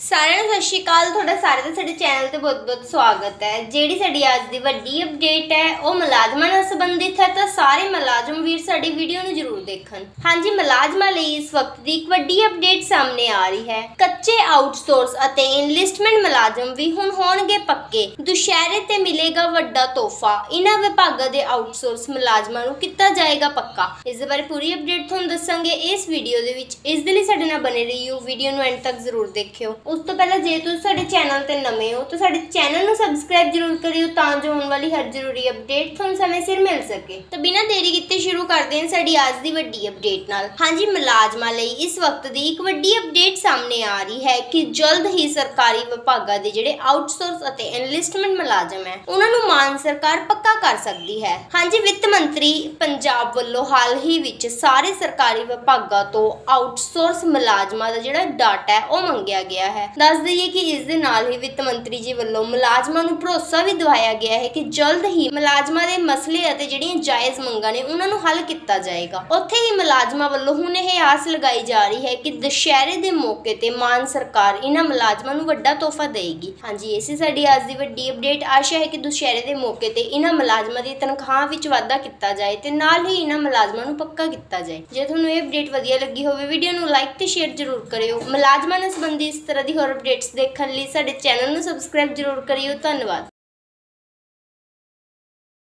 ਸਾਰਿਆਂ ਨੂੰ ਸਤਿ ਸ਼੍ਰੀ ਅਕਾਲ। ਤੁਹਾਡਾ ਸਾਰਿਆਂ ਦਾ ਸਾਡੇ ਚੈਨਲ ਤੇ ਬਹੁਤ-ਬਹੁਤ ਸਵਾਗਤ ਹੈ। ਜਿਹੜੀ ਸਾਡੀ ਅੱਜ ਦੀ ਵੱਡੀ ਅਪਡੇਟ ਹੈ, ਉਹ ਮੁਲਾਜ਼ਮਾਂ ਨਾਲ ਸੰਬੰਧਿਤ ਹੈ, ਤਾਂ ਸਾਰੇ ਮੁਲਾਜ਼ਮ ਵੀਰ ਸਾਡੀ ਵੀਡੀਓ ਨੂੰ ਜ਼ਰੂਰ ਦੇਖਣ। ਹਾਂਜੀ, ਮੁਲਾਜ਼ਮਾਂ ਲਈ ਇਸ ਵਕਤ ਦੀ ਇੱਕ ਵੱਡੀ ਅਪਡੇਟ ਸਾਹਮਣੇ ਆ ਰਹੀ ਹੈ। ਕੱਚੇ ਆਊਟਸੋਰਸ ਅਤੇ ਇਨਲਿਸਟਮੈਂਟ ਮੁਲਾਜ਼ਮ ਵੀ ਹੁਣ ਹੋਣਗੇ ਪੱਕੇ। ਦੁਸ਼ਹਿਰੇ ਤੇ ਮਿਲੇਗਾ ਵੱਡਾ ਤੋਹਫਾ। ਇਹਨਾਂ ਵਿਭਾਗਾਂ ਦੇ ਆਊਟਸੋਰਸ ਮੁਲਾਜ਼ਮਾਂ ਨੂੰ ਕੀਤਾ ਜਾਏਗਾ ਪੱਕਾ। ਇਸ ਦੇ ਬਾਰੇ ਪੂਰੀ ਅਪਡੇਟ ਤੁਹਾਨੂੰ ਦੱਸਾਂਗੇ। ਇਸ ਵੀਡੀਓ ਦੇ ਵਿੱਚ, ਇਸ ਦੇ ਲਈ ਸਾਡੇ ਨਾਲ ਬਣੇ ਰਹੀਓ। ਵੀਡੀਓ ਨੂੰ ਐਂਡ ਤੱਕ ਜ਼ਰੂਰ ਦੇਖਿਓ। ਉਸ ਤੋਂ ਪਹਿਲਾਂ ਜੇ ਤੁਸੀਂ ਸਾਡੇ ਚੈਨਲ ਤੇ ਨਵੇਂ ਹੋ ਤਾਂ ਸਾਡੇ ਚੈਨਲ ਨੂੰ ਸਬਸਕ੍ਰਾਈਬ ਜ਼ਰੂਰ ਕਰਿਓ ਤਾਂ ਜੋ ਹੋਣ ਵਾਲੀ ਹਰ ਜ਼ਰੂਰੀ ਅਪਡੇਟ ਤੁਹਾਨੂੰ ਸਮੇਂ ਸਿਰ ਮਿਲ ਸਕੇ। ਤਾਂ ਬਿਨਾਂ ਦੇਰੀ ਕੀਤੇ ਸ਼ੁਰੂ ਕਰਦੇ ਹਾਂ ਸਾਡੀ ਅੱਜ ਦੀ ਵੱਡੀ ਅਪਡੇਟ ਨਾਲ। ਹਾਂਜੀ, ਮੁਲਾਜ਼ਮਾਂ ਲਈ ਇਸ ਵਕਤ ਦੀ ਇੱਕ ਵੱਡੀ ਅਪਡੇਟ ਸਾਹਮਣੇ ਆ ਰਹੀ ਹੈ ਕਿ ਜਲਦ ਹੀ ਸਰਕਾਰੀ ਵਿਭਾਗਾਂ ਦੇ ਜਿਹੜੇ ਆਊਟਸੋਰਸ ਅਤੇ ਐਨਲਿਸਟਮੈਂਟ ਮੁਲਾਜ਼ਮ ਹੈ, ਉਹਨਾਂ ਨੂੰ ਮਾਨ ਸਰਕਾਰ ਪੱਕਾ ਕਰ ਸਕਦੀ ਹੈ। ਹਾਂਜੀ, ਵਿੱਤ ਮੰਤਰੀ ਪੰਜਾਬ ਵੱਲੋਂ ਹਾਲ ਹੀ ਵਿੱਚ ਸਾਰੇ ਸਰਕਾਰੀ ਵਿਭਾਗਾਂ ਤੋਂ ਆਊਟਸੋਰਸ ਮੁਲਾਜ਼ਮਾਂ ਦਾ ਜਿਹੜਾ ਡਾਟਾ ਹੈ ਉਹ ਮੰਗਿਆ ਗਿਆ ਹੈ। ਦੱਸ ਦਈਏ ਕਿ ਇਸ ਦੇ ਨਾਲ ਹੀ ਵਿੱਤ ਮੰਤਰੀ ਜੀ ਵੱਲੋਂ ਮੁਲਾਜ਼ਮਾਂ ਨੂੰ ਭਰੋਸਾ ਵੀ ਦਿਵਾਇਆ ਗਿਆ ਹੈ ਕਿ ਜਲਦ ਹੀ ਮੁਲਾਜ਼ਮਾਂ ਦੇ ਮਸਲੇ ਅਤੇ ਜਿਹੜੀਆਂ ਜਾਇਜ਼ ਮੰਗਾਂ ਨੇ ਉਹਨਾਂ ਨੂੰ ਹੱਲ ਕੀਤਾ ਜਾਏਗਾ। ਉੱਥੇ ਹੀ ਮੁਲਾਜ਼ਮਾਂ ਵੱਲੋਂ ਹੁਣ ਇਹ ਆਸ ਲਗਾਈ ਜਾ ਰਹੀ ਹੈ ਕਿ ਦੁਸ਼ਹਿਰੇ ਦੇ ਮੌਕੇ ਤੇ ਮਾਨ ਸਰਕਾਰ ਇਹਨਾਂ ਮੁਲਾਜ਼ਮਾਂ ਨੂੰ ਵੱਡਾ ਤੋਹਫਾ ਦੇਏਗੀ। ਹਾਂਜੀ ਇਸੇ ਸਾਡੀ ਅੱਜ ਦੀ ਵੱਡੀ ਅਪਡੇਟ ਆਸ਼ਾ ਹੈ ਕਿ ਦੁਸ਼ਹਿਰੇ ਦੇ ਮੌਕੇ ਤੇ ਇਹਨਾਂ ਮੁਲਾਜ਼ਮਾਂ ਦੀ ਤਨਖਾਹ ਵਿੱਚ ਵਾਧਾ ਕੀਤਾ ਜਾਏ ਤੇ ਨਾਲ ਹੀ ਇਹਨਾਂ ਮੁਲਾਜ਼ਮਾਂ ਨੂੰ ਪੱਕਾ ਕੀਤਾ ਜਾਏ। ਜੇ ਤੁਹਾਨੂੰ ਇਹ ਅਪਡੇਟ ਵਧੀਆ ਲੱਗੀ ਹੋਵੇ ਵੀਡੀਓ ਨੂੰ ਲਾਈਕ ਤੇ ਸ਼ੇਅਰ ਜ਼ਰੂਰ ਕਰਿਓ। ਮੁਲਾਜ਼ਮਾਂ ਨਾਲ ਸੰਬੰਧੀ ਇਸ ਤਰ੍ਹਾਂ ਦੀ ਹੋਰ ਅਪਡੇਟਸ ਦੇਖਣ ਲਈ ਸਾਡੇ ਚੈਨਲ ਨੂੰ ਸਬਸਕ੍ਰਾਈਬ ਜ਼ਰੂਰ ਕਰਿਓ। ਧੰਨਵਾਦ।